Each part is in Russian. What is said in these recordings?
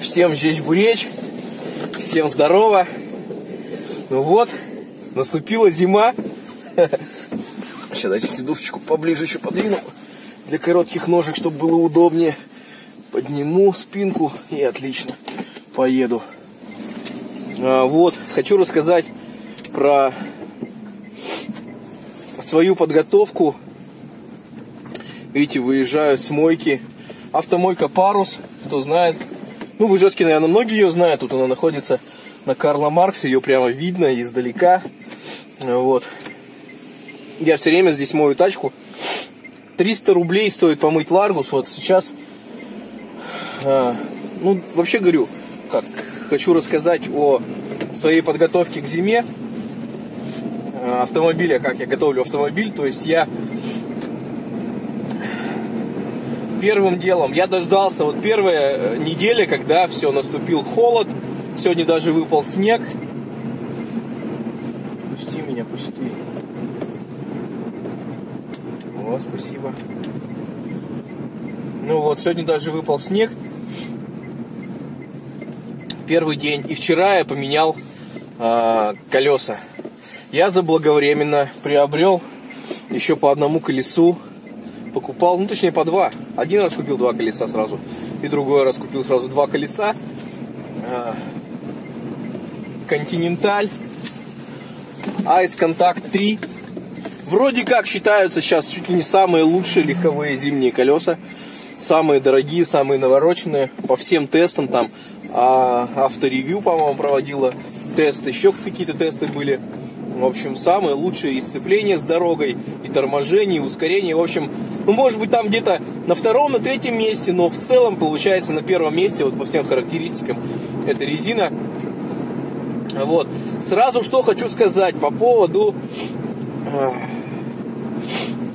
Всем здесь Буреч, всем здорово. Ну вот, наступила зима. Сейчас давайте сидушечку поближе еще подвину для коротких ножек, чтобы было удобнее. Подниму спинку и отлично поеду. А, вот, хочу рассказать про свою подготовку. Видите, выезжаю с мойки. Автомойка Парус, кто знает, ну, в Ижевске, наверное, многие ее знают. Тут она находится на Карла Маркса. Ее прямо видно издалека. Вот. Я все время здесь мою тачку. 300 рублей стоит помыть Ларгус. Вот сейчас, а, ну, вообще говорю, как хочу рассказать о своей подготовке к зиме а, автомобиля, как я готовлю автомобиль. То есть я первым делом я дождался вот первая э, неделя, когда все, наступил холод. Сегодня даже выпал снег. Пусти меня, пусти. О, спасибо. Ну вот, сегодня даже выпал снег. Первый день. И вчера я поменял э, колеса. Я заблаговременно приобрел еще по одному колесу покупал, ну точнее по два. Один раз купил два колеса сразу, и другой раз купил сразу два колеса. Континенталь, Ice Contact 3. Вроде как считаются сейчас чуть ли не самые лучшие легковые зимние колеса. Самые дорогие, самые навороченные. По всем тестам там а, авторевью, по-моему, проводила тест. Еще какие-то тесты были. В общем, самые лучшие и с дорогой, и торможение, и ускорение. В общем, ну, может быть, там где-то на втором, на третьем месте, но в целом получается на первом месте, вот по всем характеристикам, это резина. Вот. Сразу что хочу сказать по поводу... Э,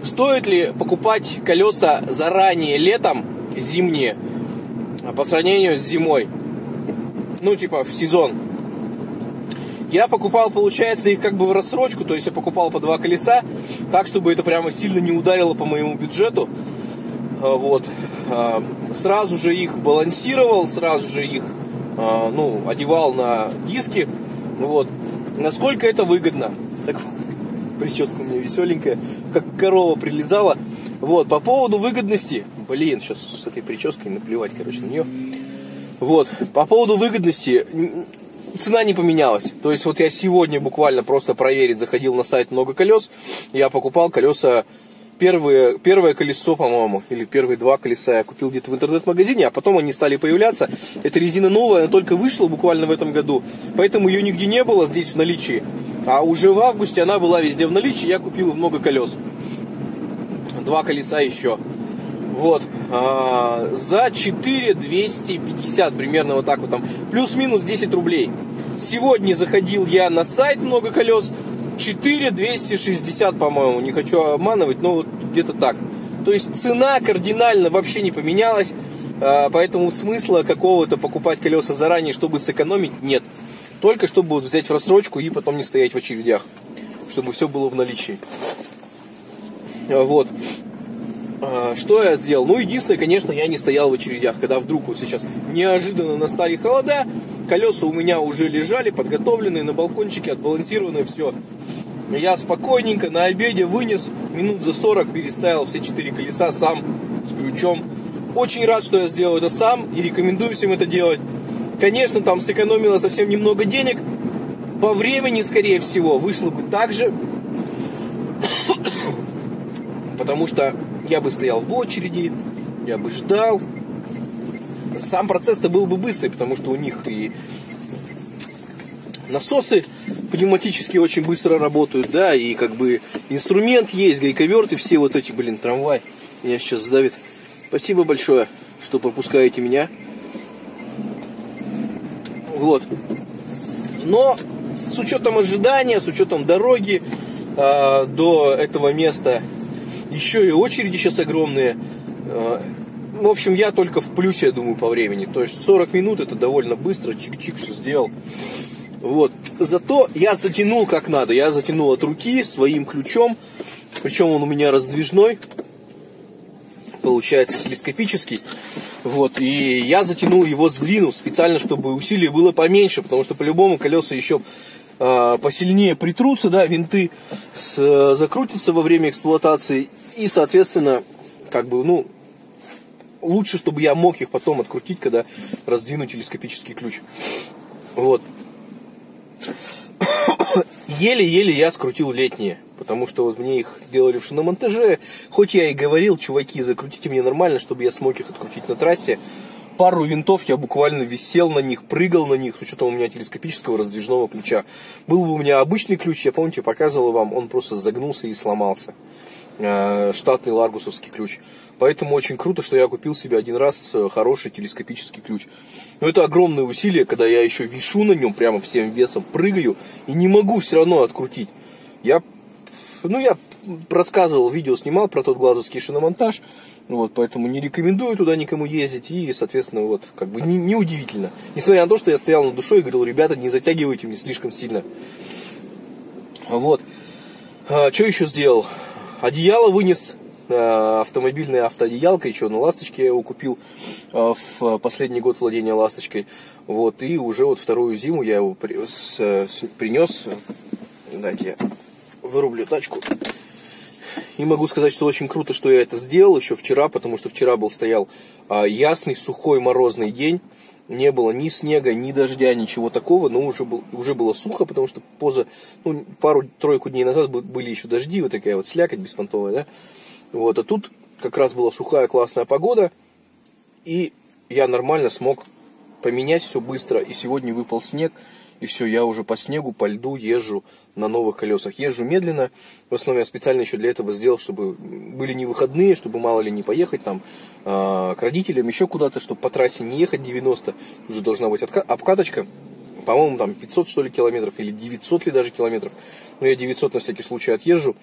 стоит ли покупать колеса заранее летом, зимние, по сравнению с зимой? Ну, типа, в сезон. Я покупал, получается, их как бы в рассрочку, то есть я покупал по два колеса, так, чтобы это прямо сильно не ударило по моему бюджету. А, вот. А, сразу же их балансировал, сразу же их а, ну, одевал на диски. Вот. Насколько это выгодно. Так, прическа у меня веселенькая, как корова прилезала. Вот, по поводу выгодности. Блин, сейчас с этой прической наплевать, короче, на нее. Вот, по поводу выгодности цена не поменялась. То есть вот я сегодня буквально просто проверить заходил на сайт много колес. Я покупал колеса первые, первое колесо, по-моему, или первые два колеса я купил где-то в интернет-магазине, а потом они стали появляться. Эта резина новая, она только вышла буквально в этом году, поэтому ее нигде не было здесь в наличии. А уже в августе она была везде в наличии, я купил много колес. Два колеса еще. Вот. А, за 4 250 примерно вот так вот там. Плюс-минус 10 рублей. Сегодня заходил я на сайт много колес. 4 260, по-моему. Не хочу обманывать, но вот где-то так. То есть цена кардинально вообще не поменялась. А, поэтому смысла какого-то покупать колеса заранее, чтобы сэкономить, нет. Только чтобы вот взять в рассрочку и потом не стоять в очередях. Чтобы все было в наличии. Вот. А, что я сделал? Ну, единственное, конечно, я не стоял в очередях, когда вдруг вот сейчас неожиданно настали холода, колеса у меня уже лежали, подготовленные на балкончике, отбалансированные, все. Я спокойненько на обеде вынес, минут за 40 переставил все четыре колеса сам с ключом. Очень рад, что я сделал это сам и рекомендую всем это делать. Конечно, там сэкономило совсем немного денег. По времени, скорее всего, вышло бы так же. Потому что я бы стоял в очереди, я бы ждал. Сам процесс-то был бы быстрый, потому что у них и насосы пневматически очень быстро работают, да, и как бы инструмент есть, гайковерты, все вот эти, блин, трамвай меня сейчас задавит. Спасибо большое, что пропускаете меня. Вот. Но с учетом ожидания, с учетом дороги э, до этого места еще и очереди сейчас огромные. А, в общем, я только в плюсе, я думаю, по времени. То есть 40 минут это довольно быстро, чик-чик все сделал. Вот. Зато я затянул как надо. Я затянул от руки своим ключом. Причем он у меня раздвижной. Получается телескопический. Вот, и я затянул его, сдвинув специально, чтобы усилие было поменьше, потому что по-любому колеса еще э, посильнее притрутся, да, винты с, закрутятся во время эксплуатации, и, соответственно, как бы, ну, лучше, чтобы я мог их потом открутить, когда раздвину телескопический ключ. Вот. Еле-еле я скрутил летние, потому что вот мне их делали в шиномонтаже. Хоть я и говорил, чуваки, закрутите мне нормально, чтобы я смог их открутить на трассе. Пару винтов я буквально висел на них, прыгал на них, с учетом у меня телескопического раздвижного ключа. Был бы у меня обычный ключ, я помните, показывал вам, он просто загнулся и сломался. Э, штатный ларгусовский ключ. Поэтому очень круто, что я купил себе один раз э, хороший телескопический ключ. Но это огромное усилие, когда я еще вишу на нем прямо всем весом, прыгаю и не могу все равно открутить. Я, ну, я рассказывал, видео снимал про тот глазовский шиномонтаж, вот, поэтому не рекомендую туда никому ездить, и, соответственно, вот, как бы, не, неудивительно. Несмотря на то, что я стоял на душой и говорил, ребята, не затягивайте мне слишком сильно. Вот. А, что еще сделал? Одеяло вынес, э, автомобильная автоодеялка, еще на ласточке я его купил э, в последний год владения ласточкой. Вот, и уже вот вторую зиму я его принес. Дайте я вырублю тачку. И могу сказать, что очень круто, что я это сделал еще вчера, потому что вчера был стоял а, ясный, сухой, морозный день. Не было ни снега, ни дождя, ничего такого, но уже, был, уже было сухо, потому что поза, ну, пару-тройку дней назад были еще дожди, вот такая вот слякоть беспонтовая, да, вот, а тут как раз была сухая классная погода, и я нормально смог поменять все быстро, и сегодня выпал снег, и все, я уже по снегу, по льду езжу на новых колесах. Езжу медленно, в основном я специально еще для этого сделал, чтобы были не выходные, чтобы мало ли не поехать там э, к родителям, еще куда-то, чтобы по трассе не ехать 90, уже должна быть обкаточка, по-моему, там 500 что ли километров, или 900 ли даже километров, но я 900 на всякий случай отъезжу,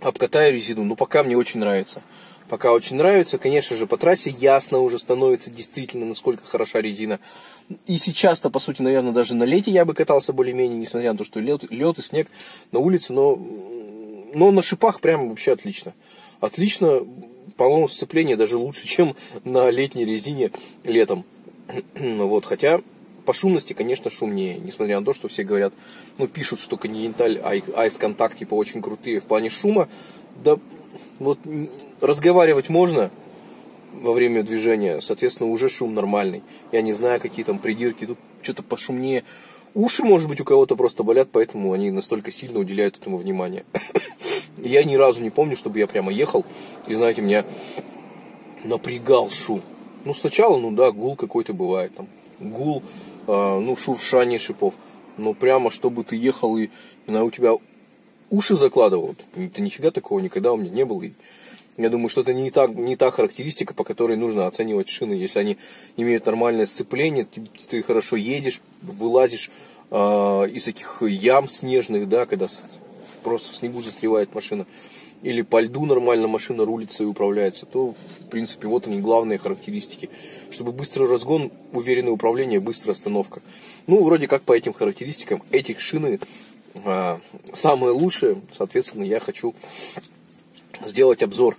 обкатаю резину, но пока мне очень нравится пока очень нравится. Конечно же, по трассе ясно уже становится действительно, насколько хороша резина. И сейчас-то, по сути, наверное, даже на лете я бы катался более-менее, несмотря на то, что лед, лед и снег на улице, но, но на шипах прям вообще отлично. Отлично, по-моему, сцепление даже лучше, чем на летней резине летом. вот, хотя по шумности, конечно, шумнее, несмотря на то, что все говорят, ну, пишут, что Continental Ice Contact, типа, очень крутые в плане шума, да вот разговаривать можно во время движения, соответственно, уже шум нормальный. Я не знаю, какие там придирки, тут что-то пошумнее. Уши, может быть, у кого-то просто болят, поэтому они настолько сильно уделяют этому внимание. я ни разу не помню, чтобы я прямо ехал, и, знаете, меня напрягал шум. Ну, сначала, ну да, гул какой-то бывает, там, гул, э, ну, шуршание шипов. Но прямо, чтобы ты ехал и, и у тебя уши закладывают. Это нифига такого никогда у меня не было. Я думаю, что это не та, не та характеристика, по которой нужно оценивать шины. Если они имеют нормальное сцепление, ты, ты хорошо едешь, вылазишь э, из таких ям снежных, да, когда с, просто в снегу застревает машина, или по льду нормально машина рулится и управляется, то, в принципе, вот они главные характеристики. Чтобы быстрый разгон, уверенное управление, быстрая остановка. Ну, вроде как по этим характеристикам этих шины самое лучшее, соответственно, я хочу сделать обзор.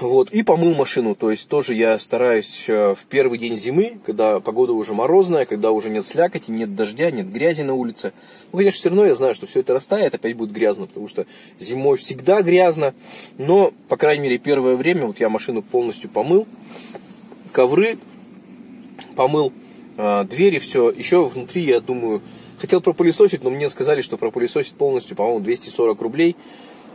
Вот, и помыл машину, то есть тоже я стараюсь э, в первый день зимы, когда погода уже морозная, когда уже нет слякоти, нет дождя, нет грязи на улице. Ну, конечно, все равно я знаю, что все это растает, опять будет грязно, потому что зимой всегда грязно, но, по крайней мере, первое время, вот я машину полностью помыл, ковры помыл, э, двери, все, еще внутри, я думаю, Хотел пропылесосить, но мне сказали, что пропылесосить полностью, по-моему, 240 рублей.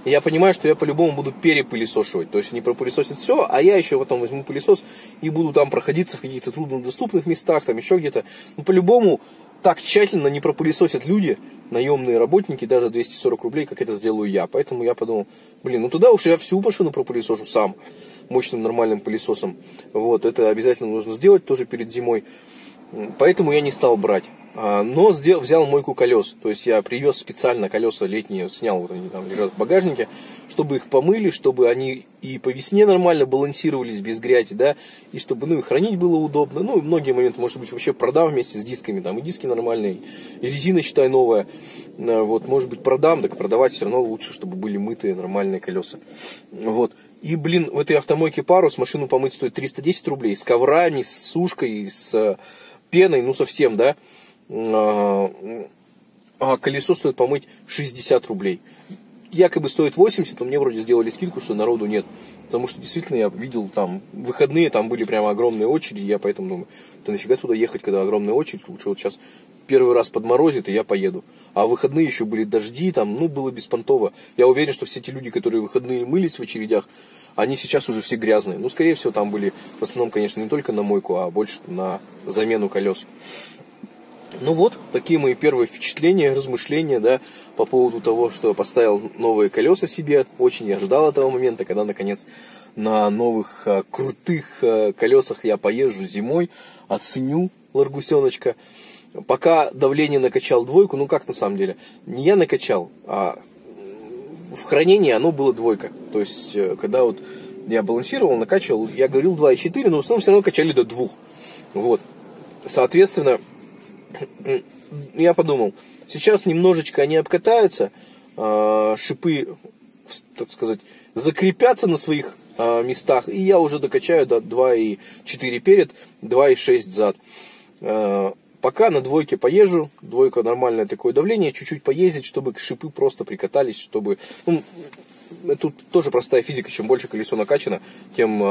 И я понимаю, что я по-любому буду перепылесошивать. То есть они пропылесосят все, а я еще потом возьму пылесос и буду там проходиться в каких-то труднодоступных местах, там еще где-то. Ну, по-любому, так тщательно не пропылесосят люди, наемные работники, да, за 240 рублей, как это сделаю я. Поэтому я подумал, блин, ну туда уж я всю машину пропылесошу сам, мощным нормальным пылесосом. Вот, это обязательно нужно сделать тоже перед зимой. Поэтому я не стал брать А, но сделал, взял мойку колес. То есть я привез специально колеса летние, снял, вот они там лежат в багажнике, чтобы их помыли, чтобы они и по весне нормально балансировались без грязи, да, и чтобы, ну, и хранить было удобно. Ну, и многие моменты, может быть, вообще продам вместе с дисками, там, и диски нормальные, и резина, считай, новая. А, вот, может быть, продам, так продавать все равно лучше, чтобы были мытые нормальные колеса. Вот. И, блин, в этой автомойке парус машину помыть стоит 310 рублей, с коврами, с сушкой, с э, пеной, ну, совсем, да а, а колесо стоит помыть 60 рублей. Якобы стоит 80, но мне вроде сделали скидку, что народу нет. Потому что действительно я видел там выходные, там были прямо огромные очереди, я поэтому думаю, да нафига туда ехать, когда огромная очередь, лучше вот сейчас первый раз подморозит, и я поеду. А выходные еще были дожди, там, ну, было беспонтово. Я уверен, что все те люди, которые выходные мылись в очередях, они сейчас уже все грязные. Ну, скорее всего, там были в основном, конечно, не только на мойку, а больше на замену колес. Ну вот, такие мои первые впечатления, размышления, да, по поводу того, что я поставил новые колеса себе. Очень я ждал этого момента, когда наконец на новых а, крутых а, колесах я поезжу зимой, оценю Ларгусеночка. Пока давление накачал двойку, ну как на самом деле, не я накачал, а в хранении оно было двойка. То есть, э, когда вот я балансировал, накачивал, я говорил 2,4, но в основном все равно качали до 2. Вот. Соответственно, я подумал, сейчас немножечко они обкатаются, а, шипы, так сказать, закрепятся на своих а, местах, и я уже докачаю до 2,4 перед, 2,6 зад. Пока на двойке поезжу, двойка нормальное такое давление, чуть-чуть поездить, чтобы шипы просто прикатались, чтобы... Ну, тут тоже простая физика, чем больше колесо накачано, тем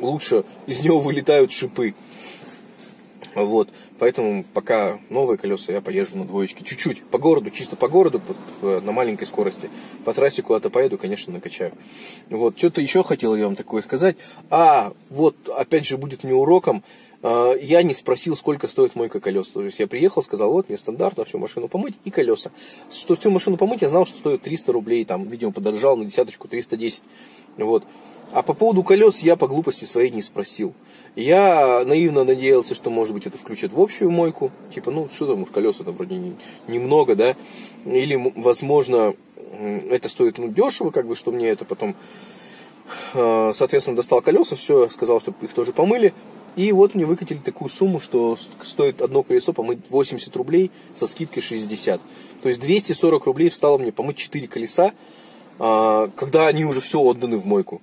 лучше из него вылетают шипы. Вот. Поэтому пока новые колеса я поезжу на двоечке. Чуть-чуть. По городу, чисто по городу, по, на маленькой скорости. По трассе куда-то поеду, конечно, накачаю. Вот. Что-то еще хотел я вам такое сказать. А, вот, опять же, будет мне уроком. А, я не спросил, сколько стоит мойка колес. То есть я приехал, сказал, вот, мне стандартно всю машину помыть и колеса. Что всю машину помыть, я знал, что стоит 300 рублей. Там, видимо, подорожал на десяточку 310. Вот. А по поводу колес я по глупости своей не спросил. Я наивно надеялся, что, может быть, это включат в общую мойку. Типа, ну, что там уж колеса-то вроде не, немного, да. Или, возможно, это стоит, ну, дешево, как бы, что мне это потом... А, соответственно, достал колеса, все, сказал, чтобы их тоже помыли. И вот мне выкатили такую сумму, что стоит одно колесо помыть 80 рублей со скидкой 60. То есть 240 рублей встало мне помыть 4 колеса, а, когда они уже все отданы в мойку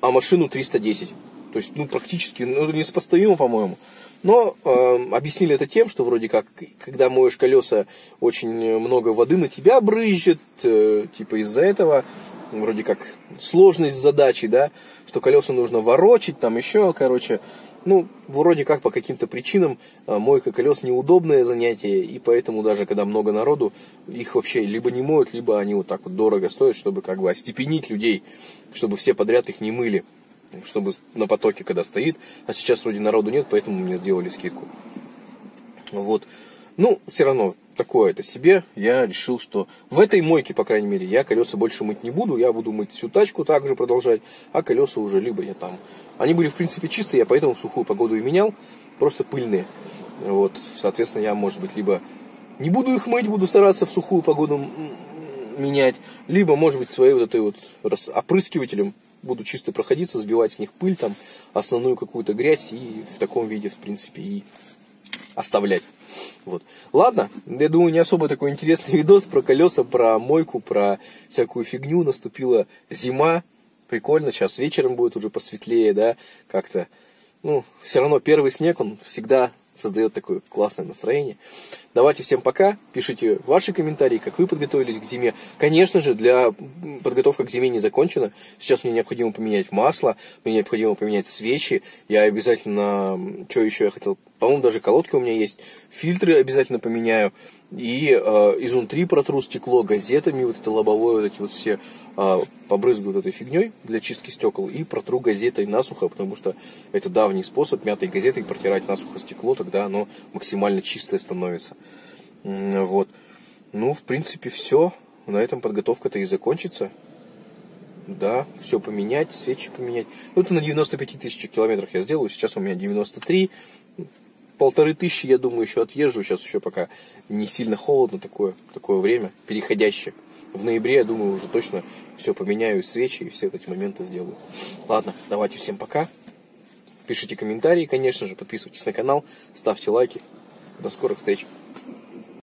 а машину 310. То есть, ну, практически, ну, несопоставимо, по-моему. Но э, объяснили это тем, что вроде как, когда моешь колеса, очень много воды на тебя брызжет, э, типа из-за этого, вроде как сложность задачи, да, что колеса нужно ворочить, там еще, короче, ну, вроде как по каким-то причинам э, мойка колес неудобное занятие, и поэтому даже когда много народу, их вообще либо не моют, либо они вот так вот дорого стоят, чтобы как бы остепенить людей, чтобы все подряд их не мыли, чтобы на потоке когда стоит, а сейчас вроде народу нет, поэтому мне сделали скидку. Вот. Ну, все равно, такое это себе, я решил, что в этой мойке, по крайней мере, я колеса больше мыть не буду, я буду мыть всю тачку также продолжать, а колеса уже либо я там они были, в принципе, чистые, я поэтому в сухую погоду и менял, просто пыльные. Вот, соответственно, я, может быть, либо не буду их мыть, буду стараться в сухую погоду менять, либо, может быть, своей вот этой вот опрыскивателем буду чисто проходиться, сбивать с них пыль, там, основную какую-то грязь и в таком виде, в принципе, и оставлять. Вот. Ладно, я думаю, не особо такой интересный видос про колеса, про мойку, про всякую фигню. Наступила зима, прикольно, сейчас вечером будет уже посветлее, да, как-то, ну, все равно первый снег, он всегда создает такое классное настроение. Давайте всем пока, пишите ваши комментарии, как вы подготовились к зиме. Конечно же, для подготовка к зиме не закончена. Сейчас мне необходимо поменять масло, мне необходимо поменять свечи. Я обязательно, что еще я хотел, по-моему, даже колодки у меня есть. Фильтры обязательно поменяю. И э, изнутри протру стекло газетами, вот это лобовое, вот эти вот все э, побрызгаю вот этой фигней для чистки стекол и протру газетой насухо, потому что это давний способ мятой газетой протирать насухо стекло, тогда оно максимально чистое становится. Вот. Ну, в принципе, все. На этом подготовка-то и закончится. Да, все поменять, свечи поменять. Ну, это на 95 тысячах километрах я сделаю. Сейчас у меня 93. Полторы тысячи, я думаю, еще отъезжу. Сейчас еще пока не сильно холодно такое, такое время, переходящее. В ноябре, я думаю, уже точно все поменяю, свечи и все эти моменты сделаю. Ладно, давайте всем пока. Пишите комментарии, конечно же, подписывайтесь на канал, ставьте лайки. До скорых встреч.